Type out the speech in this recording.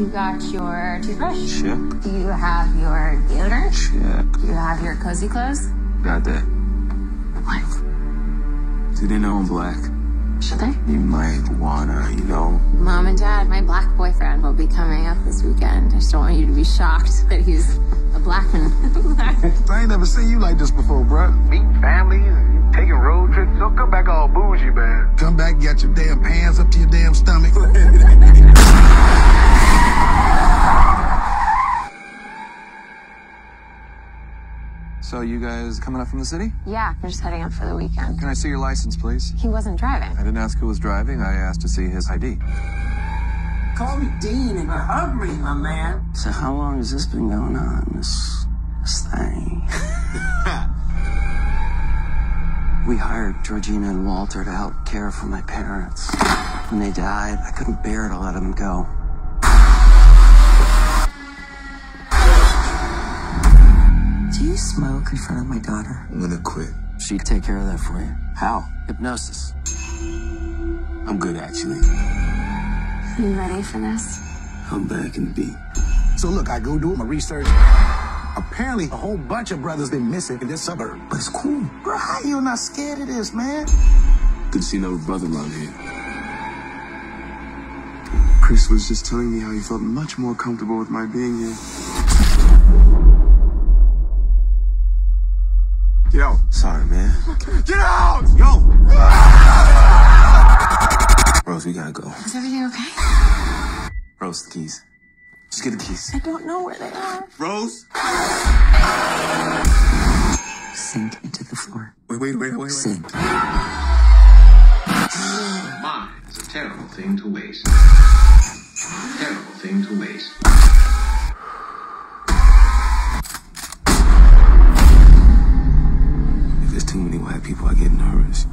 You got your toothbrush? Check. Do you have your deodorant? Check. Do you have your cozy clothes? Got that. What? Do they know I'm black? Should they? You might wanna, you know. Mom and Dad, my black boyfriend will be coming up this weekend. I just don't want you to be shocked that he's a black man. I ain't never seen you like this before, bruh. Meeting families and taking road trips. Don't come back all bougie, man. Come back, you got your damn pants up to your damn stomach. So you guys coming up from the city? yeah, we're just heading up for the weekend. Can I see your license, please? He wasn't driving. I didn't ask who was driving. I asked to see his ID. Call me Dean and you're hungry, my man. So how long has this been going on, this, this thing? we hired Georgina and Walter to help care for my parents. When they died, I couldn't bear to let them go. Smoke in front of my daughter? I'm gonna quit. She'd take care of that for you. How? Hypnosis. I'm good, actually. You ready for this? I'm back in the beat. so look, I go do my research. Apparently, a whole bunch of brothers been missing in this suburb. But it's cool. Bro, how you not scared of this, man? Good to see no brother around here. Chris was just telling me how he felt much more comfortable with my being here. Get out. Sorry, man. Get out! Yo! Rose, we gotta go. Is everything okay? Rose, the keys. Just get the keys. I don't know where they are. Rose? Sink into the floor. Wait, wait, wait, wait, wait. Sink. Mine is a terrible thing to waste. Terrible thing to waste. People, I get nervous.